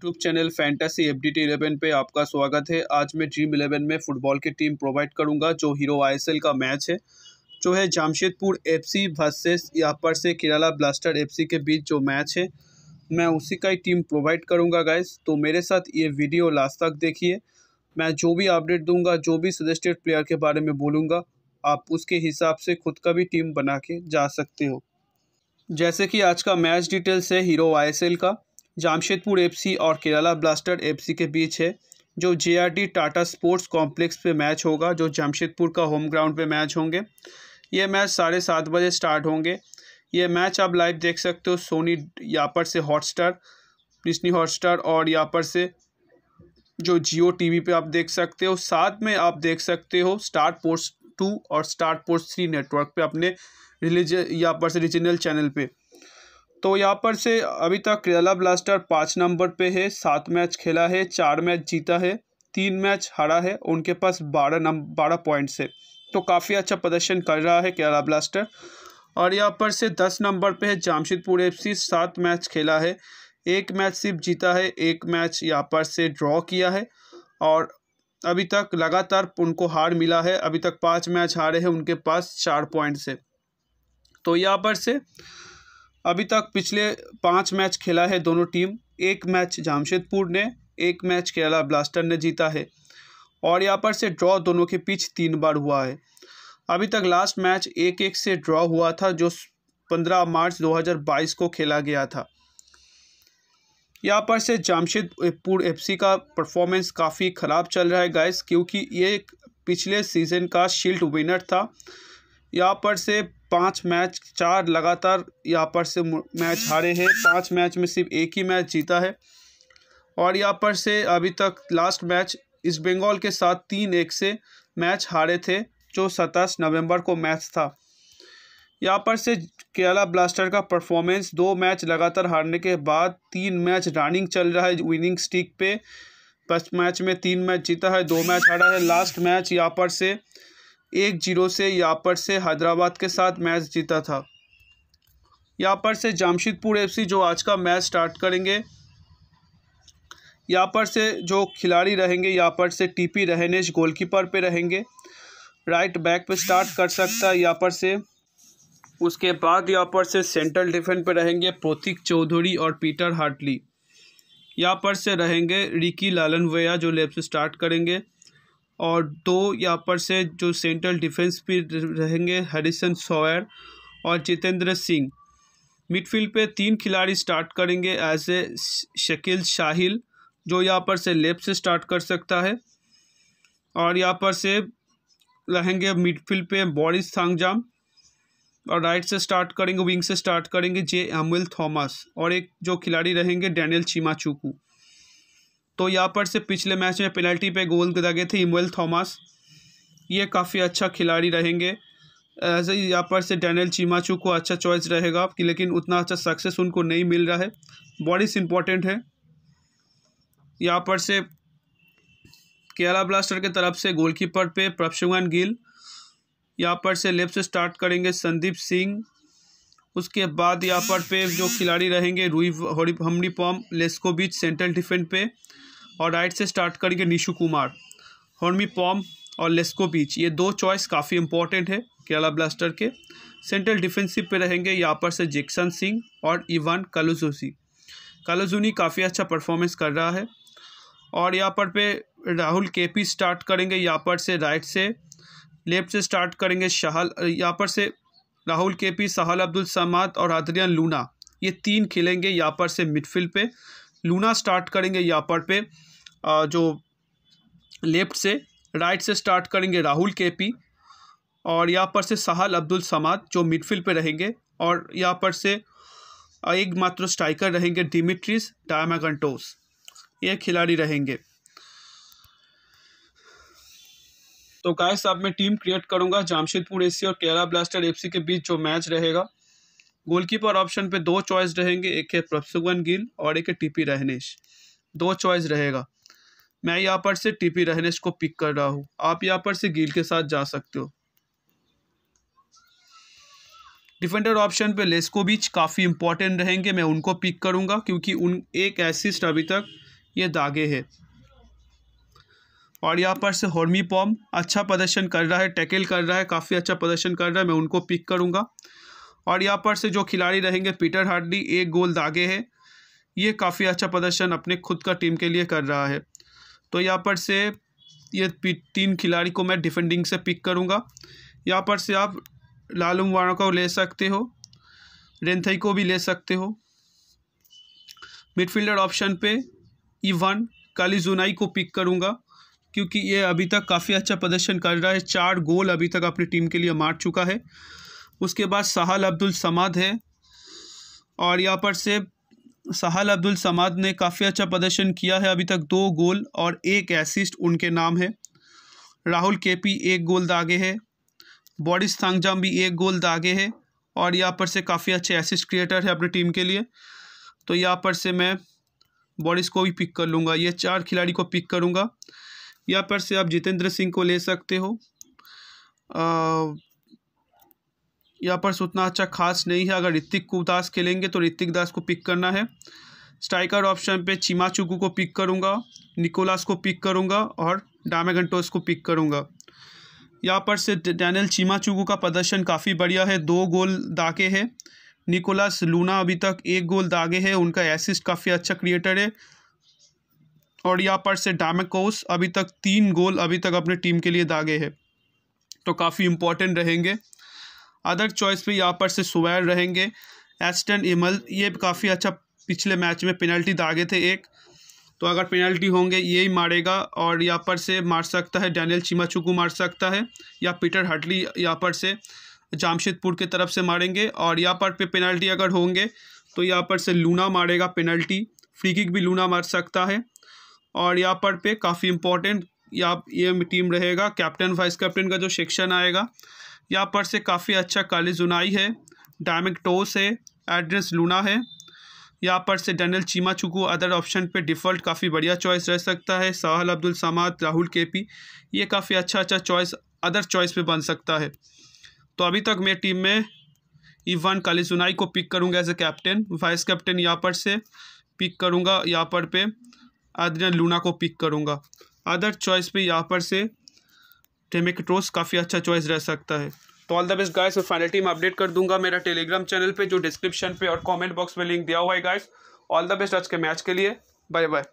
YouTube channel fantasy F D eleven पर आपका स्वागत है। आज मैं ड्रीम इलेवन में फुटबॉल की टीम प्रोवाइड करूँगा, जो हीरो आईएसएल का मैच है, जो है जामशेदपुर एफसी वर्सेस यहाँ से केरला ब्लास्टर एफसी के बीच जो मैच है, मैं उसी का ही टीम प्रोवाइड करूँगा गाइस तो मेरे साथ ये वीडियो लास्ट तक देखिए। मैं जो भी अपडेट दूँगा, जो भी सजेस्टेड प्लेयर के बारे में बोलूँगा, आप उसके हिसाब से खुद का भी टीम बना के जा सकते हो। जैसे कि आज का मैच डिटेल्स है हीरो आई का। जामशेदपुर एफसी और केरला ब्लास्टर एफसी के बीच है, जो जेआरडी टाटा स्पोर्ट्स कॉम्प्लेक्स पे मैच होगा, जो जामशेदपुर का होम ग्राउंड पे मैच होंगे। ये मैच साढ़े सात बजे स्टार्ट होंगे। ये मैच आप लाइव देख सकते हो सोनी यहाँ पर से हॉटस्टार डिस्नी हॉटस्टार और यहाँ पर से जो जियो टीवी पे आप देख सकते हो। साथ में आप देख सकते हो स्टार पोस्ट टू और स्टार पोस्ट थ्री नेटवर्क पे अपने रिलीज़ यहाँ पर से रीजनल चैनल पे। तो यहाँ पर से अभी तक केरला ब्लास्टर पाँच नंबर पे है, सात मैच खेला है, चार मैच जीता है, तीन मैच हारा है, उनके पास बारह नंबर बारह पॉइंट्स है। तो काफ़ी अच्छा प्रदर्शन कर रहा है केरला ब्लास्टर और यहाँ पर से दस नंबर पे है जामशेदपुर एफसी सात मैच खेला है, एक मैच सिर्फ़ जीता है, एक मैच यहाँ पर से ड्रॉ किया है। और अभी तक लगातार उनको हार मिला है, अभी तक पाँच मैच हारे हैं, उनके पास चार पॉइंट्स है। तो यहाँ पर से अभी तक पिछले पाँच मैच खेला है दोनों टीम। एक मैच जामशेदपुर ने, एक मैच केरला ब्लास्टर ने जीता है। और यहाँ पर से ड्रॉ दोनों के बीच तीन बार हुआ है। अभी तक लास्ट मैच एक एक से ड्रॉ हुआ था, जो पंद्रह मार्च 2022 को खेला गया था। यहाँ पर से जामशेदपुर एफसी का परफॉर्मेंस काफ़ी ख़राब चल रहा है, गाइस, क्योंकि ये पिछले सीज़न का शील्ड विनर था। यहाँ पर से पाँच मैच, चार लगातार यहाँ पर से मैच हारे हैं। पाँच मैच में सिर्फ़ एक ही मैच जीता है। और यहाँ पर से अभी तक लास्ट मैच इस बंगाल के साथ तीन एक से मैच हारे थे, जो सत्ताईस नवंबर को मैच था। यहाँ पर से केरला ब्लास्टर का परफॉर्मेंस दो मैच लगातार हारने के बाद तीन मैच रनिंग चल रहा है विनिंग स्टिक पे। फ़र्स्ट मैच में तीन मैच जीता है, दो मैच हारा है। लास्ट मैच यहाँ पर से एक ज़ीरो से यहाँ पर से हैदराबाद के साथ मैच जीता था। यहाँ पर से जामशेदपुर एफसी जो आज का मैच स्टार्ट करेंगे। यहाँ पर से जो खिलाड़ी रहेंगे यहाँ पर से टीपी रहनेश गोलकीपर पे रहेंगे। राइट बैक पे स्टार्ट कर सकता है यहाँ पर से। उसके बाद यहाँ पर से सेंट्रल डिफेंस पे रहेंगे प्रतीक चौधरी और पीटर हार्टली। यहाँ पर से रहेंगे रिकी लालन वया जो लेफ़्ट से स्टार्ट करेंगे। और दो यहाँ पर से जो सेंट्रल डिफेंस पे रहेंगे हरिसन सोयर और जितेंद्र सिंह। मिडफील्ड पे तीन खिलाड़ी स्टार्ट करेंगे एज ए शकील शाहिल जो यहाँ पर से लेफ़्ट से स्टार्ट कर सकता है। और यहाँ पर से रहेंगे मिडफील्ड पे बॉरिस सांगजाम और राइट से स्टार्ट करेंगे विंग से स्टार्ट करेंगे जे एमुल थॉमस और एक जो खिलाड़ी रहेंगे डैनियल चीमाचुकू तो यहाँ पर से पिछले मैच में पेनल्टी पे गोल लगे थे इमुएल थॉमस। ये काफ़ी अच्छा खिलाड़ी रहेंगे। ऐसे ही यहाँ पर से डैनियल चीमाचू को अच्छा चॉइस रहेगा कि लेकिन उतना अच्छा सक्सेस उनको नहीं मिल रहा है। बॉडीज इंपॉर्टेंट है। यहाँ पर से केरला ब्लास्टर की तरफ़ से गोलकीपर पे प्रभशुगन गिल यहाँ पर से लेफ़्ट से स्टार्ट करेंगे संदीप सिंह। उसके बाद यहाँ पर पे जो खिलाड़ी रहेंगे रुई हमड़ी पॉम लेस्को बीच सेंट्रल डिफेंस पे। और राइट से स्टार्ट करेंगे निशु कुमार हॉर्मी पॉम और लेस्को बीच ये दो चॉइस काफ़ी इंपॉर्टेंट है केरला ब्लास्टर के। सेंट्रल डिफेंसिव पे रहेंगे यहाँ पर से जैक्सन सिंह और इवान कालुजोसी कालुजुनी काफ़ी अच्छा परफॉर्मेंस कर रहा है। और यहाँ पर पे राहुल के पी स्टार्ट करेंगे, यहाँ पर से राइट से। लेफ़्ट से स्टार्ट करेंगे शाहल यहाँ पर से राहुल के पी अब्दुल समाद और आदरियान लूना ये तीन खेलेंगे यहाँ पर से मिडफील्ड पे। लूना स्टार्ट करेंगे यहाँ पर पे। जो लेफ़्ट से राइट से स्टार्ट करेंगे राहुल के पी और यहाँ पर से सहल अब्दुल समाद जो मिडफील्ड पे रहेंगे, और यहाँ पर से एक मात्र स्ट्राइकर रहेंगे डिमिट्रिस डायमागंटोस। ये खिलाड़ी रहेंगे। तो गाइस साहब मैं टीम क्रिएट करूँगा जामशेदपुर एसी और केरला ब्लास्टर एफसी के बीच जो मैच रहेगा। गोलकीपर ऑप्शन पे दो चॉइस रहेंगे, एक है प्रभसुगन गिल और एक है टीपी रहनेश दो चॉइस रहेगा। मैं यहाँ पर से टीपी रहनेश को पिक कर रहा हूँ। आप यहाँ पर से गिल के साथ जा सकते हो। डिफेंडर ऑप्शन पे लेस्को बीच काफ़ी इंपॉर्टेंट रहेंगे, मैं उनको पिक करूँगा क्योंकि उन एक एसिस्ट अभी तक ये दागे है। और यहाँ पर से हॉर्मी पॉम अच्छा प्रदर्शन कर रहा है, टैकल कर रहा है, काफ़ी अच्छा प्रदर्शन कर रहा है, मैं उनको पिक करूँगा। और यहाँ पर से जो खिलाड़ी रहेंगे, पीटर हार्डी, एक गोल दागे है। ये काफ़ी अच्छा प्रदर्शन अपने खुद का टीम के लिए कर रहा है। तो यहाँ पर से ये तीन खिलाड़ी को मैं डिफेंडिंग से पिक करूँगा। यहाँ पर से आप लालूम वाणा को ले सकते हो, रेंथई को भी ले सकते हो। मिडफील्डर ऑप्शन पे इवन काली जुनाई को पिक करूँगा, क्योंकि ये अभी तक काफ़ी अच्छा प्रदर्शन कर रहा है। चार गोल अभी तक अपनी टीम के लिए मार चुका है। उसके बाद साहल अब्दुल समाद है और यहाँ पर से साहल अब्दुल समाद ने काफ़ी अच्छा प्रदर्शन किया है। अभी तक दो गोल और एक एसिस्ट उनके नाम है। राहुल केपी एक गोल दागे है। बॉडिस थांगजाम भी एक गोल दागे है और यहाँ पर से काफ़ी अच्छे एसिस्ट क्रिएटर है अपनी टीम के लिए। तो यहाँ पर से मैं बॉडिस को भी पिक कर लूँगा। ये चार खिलाड़ी को पिक करूँगा। यहाँ पर से आप जितेंद्र सिंह को ले सकते हो। यहाँ पर उतना अच्छा खास नहीं है। अगर ऋतिक को दास खेलेंगे तो ऋतिक दास को पिक करना है। स्ट्राइकर ऑप्शन पे चीमा चुकू को पिक करूँगा निकोलास को पिक करूँगा और डामेगंटोस को पिक करूँगा। यहाँ पर से डैनियल चीमा चुकू का प्रदर्शन काफ़ी बढ़िया है। दो गोल दागे हैं। निकोलास लूना अभी तक एक गोल दागे है। उनका एसिस्ट काफ़ी अच्छा क्रिएटर है। और यहाँ पर से डामेकोस अभी तक तीन गोल अभी तक अपने टीम के लिए दागे है। तो काफ़ी इम्पोर्टेंट रहेंगे। अदर चॉइस पे यहाँ पर से सुवैर रहेंगे। एस्टन इमल ये काफ़ी अच्छा पिछले मैच में पेनल्टी दागे थे एक। तो अगर पेनल्टी होंगे, यही मारेगा और यहाँ पर से मार सकता है। डैनियल चिमाचुकू मार सकता है या पीटर हटली यहाँ पर से जामशेदपुर के तरफ़ से मारेंगे और यहाँ पर पे पेनल्टी अगर होंगे तो यहाँ पर से लूना मारेगा पेनल्टी फ्री किक भी लूना मार सकता है और यहाँ पर पे काफ़ी इम्पोर्टेंट या ये टीम रहेगा। कैप्टन वाइस कैप्टन का जो सेक्शन आएगा यहाँ पर से काफ़ी अच्छा काली जुनाई है। डायमिक टोस है एड्रेस लूना है। यहाँ पर से डैनियल चीमा चुकू अदर ऑप्शन पे डिफ़ॉल्ट काफ़ी बढ़िया चॉइस रह सकता है। साहल अब्दुल समाद, राहुल के पी ये काफ़ी अच्छा अच्छा चॉइस अदर चॉइस पे बन सकता है। तो अभी तक मैं टीम में इवान कालीसुनाई को पिक करूँगा as a captain vice captain यहाँ पर से पिक करूँगा यहाँ पर पे आद्रियन लूना को पिक करूँगा। अदर चॉइस पे यहाँ पर से टेमिकट्रोस काफ़ी अच्छा चॉइस रह सकता है। तो ऑल द बेस्ट गाइस और फाइनल टीम अपडेट कर दूँगा मेरा टेलीग्राम चैनल पे, जो डिस्क्रिप्शन पे और कमेंट बॉक्स में लिंक दिया हुआ है गाइस ऑल द बेस्ट आज के मैच के लिए। Bye bye